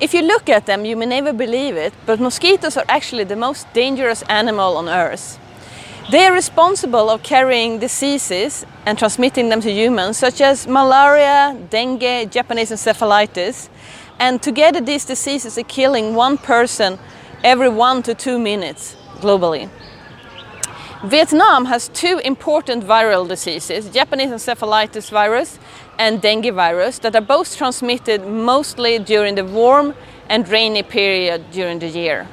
If you look at them, you may never believe it, but mosquitoes are actually the most dangerous animal on earth. They are responsible of carrying diseases and transmitting them to humans, such as malaria, dengue, Japanese encephalitis. And together these diseases are killing one person every one to two minutes globally. Vietnam has two important viral diseases, Japanese encephalitis virus and dengue virus, that are both transmitted mostly during the warm and rainy period during the year.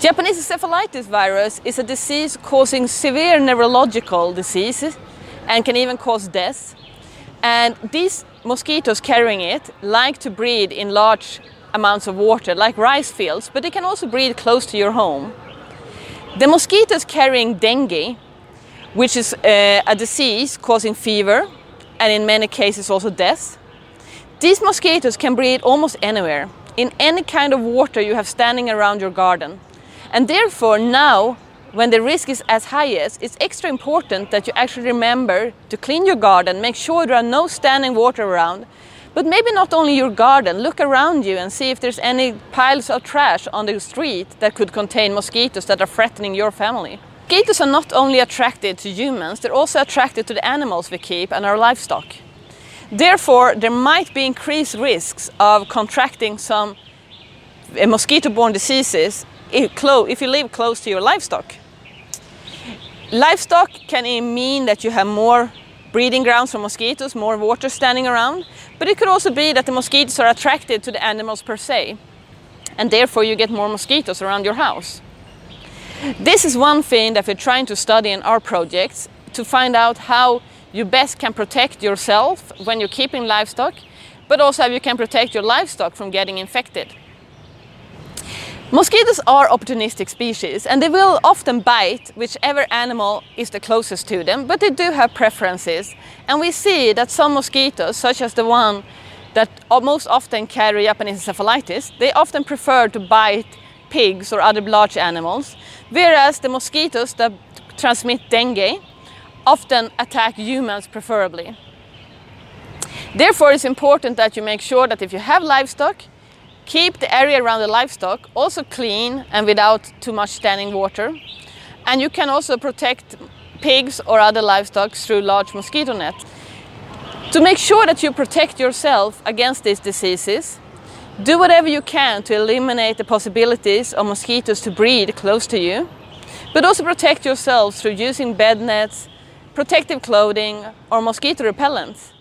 Japanese encephalitis virus is a disease causing severe neurological diseases and can even cause death. And these mosquitoes carrying it like to breed in large amounts of water, like rice fields, but they can also breed close to your home. The mosquitoes carrying dengue, which is uh, a disease causing fever and in many cases also death, these mosquitoes can breed almost anywhere, in any kind of water you have standing around your garden. And therefore now, when the risk is as high as, it's extra important that you actually remember to clean your garden, make sure there are no standing water around, but maybe not only your garden, look around you and see if there's any piles of trash on the street that could contain mosquitoes that are threatening your family. Mosquitoes are not only attracted to humans, they're also attracted to the animals we keep and our livestock. Therefore, there might be increased risks of contracting some uh, mosquito-borne diseases if you live close to your livestock. Livestock can mean that you have more breeding grounds for mosquitoes, more water standing around, but it could also be that the mosquitoes are attracted to the animals per se, and therefore you get more mosquitoes around your house. This is one thing that we're trying to study in our projects to find out how you best can protect yourself when you're keeping livestock, but also how you can protect your livestock from getting infected. Mosquitoes are opportunistic species and they will often bite whichever animal is the closest to them, but they do have preferences. And we see that some mosquitoes, such as the one that most often carry Japanese encephalitis, they often prefer to bite pigs or other large animals, whereas the mosquitoes that transmit dengue often attack humans preferably. Therefore, it's important that you make sure that if you have livestock, Keep the area around the livestock also clean and without too much standing water. And you can also protect pigs or other livestock through large mosquito nets. To make sure that you protect yourself against these diseases, do whatever you can to eliminate the possibilities of mosquitoes to breed close to you, but also protect yourself through using bed nets, protective clothing or mosquito repellents.